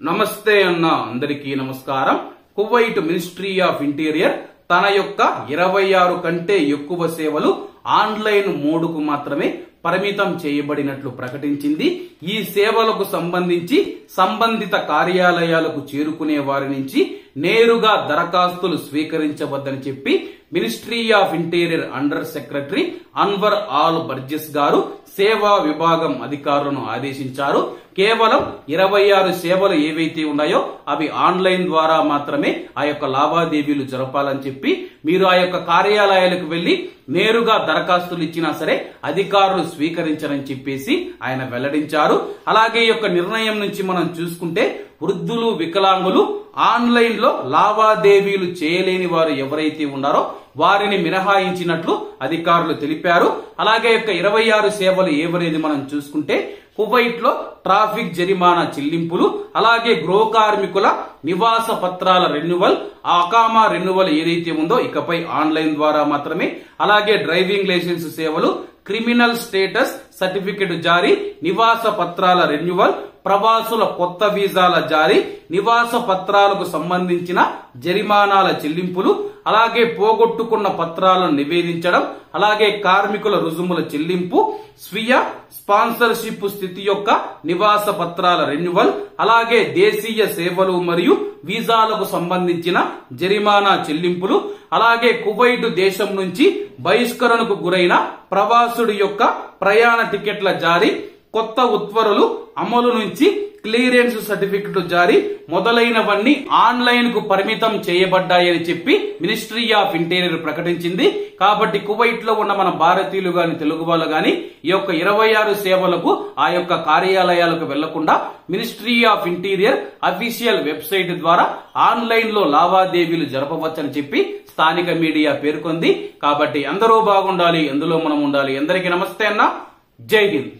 నమస్తే అన్న అందరికీ నమస్కారం. కువైట్ మినిస్ట్రీ ఆఫ్ ఇంటీరియర్ తన యొక్క ఇరవై ఆరు కంటే ఎక్కువ సేవలు ఆన్లైన్ మోడుకు మాత్రమే పరిమితం చేయబడినట్లు ప్రకటించింది. ఈ సేవలకు సంబంధించి సంబంధిత కార్యాలయాలకు చేరుకునే వారి నుంచి నేరుగా దరఖాస్తులు స్వీకరించవద్దని చెప్పి ministry of interior under secretary Anwar Al Barjas గారు సేవా విభాగం అధికారులను ఆదేశించారు. కేవలం ఇరవై ఆరు సేవలు ఏవైతే ఉన్నాయో అవి ఆన్లైన్ ద్వారా మాత్రమే ఆ యొక్క లావాదేవీలు జరపాలని చెప్పి మీరు ఆ యొక్క కార్యాలయాలకు వెళ్ళి నేరుగా దరఖాస్తులు ఇచ్చినా సరే అధికారులు స్వీకరించరని చెప్పేసి ఆయన వెల్లడించారు. అలాగే ఈ యొక్క నిర్ణయం నుంచి మనం చూసుకుంటే వృద్ధులు వికలాంగులు ఆన్లైన్లో లావాదేవీలు చేయలేని వారు ఎవరైతే ఉన్నారో వారిని మినహాయించినట్లు అధికారులు తెలిపారు. అలాగే యొక్క ఇరవై ఆరు సేవలు ఏవనేది మనం చూసుకుంటే కువైట్లో ట్రాఫిక్ జరిమానా చెల్లింపులు అలాగే గృహ కార్మికుల నివాస పత్రాల రెన్యువల్ ఆ అకామా రెన్యువల్ ఏదైతే ఉందో ఇకపై ఆన్లైన్ ద్వారా మాత్రమే అలాగే డ్రైవింగ్ లైసెన్స్ సేవలు క్రిమినల్ స్టేటస్ సర్టిఫికెట్ జారీ నివాస పత్రాల రెన్యువల్ ప్రవాసుల కొత్త వీసాల జారీ నివాస పత్రాలకు సంబంధించిన జరిమానాల చెల్లింపులు అలాగే పోగొట్టుకున్న పత్రాలను నివేదించడం అలాగే కార్మికుల రుజుముల చెల్లింపు స్వీయ స్పాన్సర్షిప్ స్థితి యొక్క నివాస పత్రాల రెన్యువల్ అలాగే దేశీయ సేవలు మరియు వీసాలకు సంబంధించిన జరిమానా చెల్లింపులు అలాగే కువైట్ దేశం నుంచి బహిష్కరణకు గురైన ప్రవాసుడి యొక్క ప్రయాణ టికెట్ల జారీ కొత్త ఉత్తర్వులు అమలు నుంచి క్లియరెన్స్ సర్టిఫికెట్ జారీ మొదలైనవన్నీ ఆన్లైన్కు పరిమితం చేయబడ్డాయని చెప్పి మినిస్ట్రీ ఆఫ్ ఇంటీరియర్ ప్రకటించింది. కాబట్టి కువైట్లో ఉన్న మన భారతీయులు గాని తెలుగు వాళ్ళు గాని ఈ యొక్క ఇరవై ఆరు సేవలకు ఆ యొక్క కార్యాలయాలకు వెళ్ళకుండా ministry of interior official website ద్వారా ఆన్లైన్లో లావాదేవీలు జరపవచ్చని చెప్పి స్థానిక మీడియా పేర్కొంది. కాబట్టి అందరూ బాగుండాలి ఎందులో మనం ఉండాలి. అందరికీ నమస్తే అన్న. జై హింద్.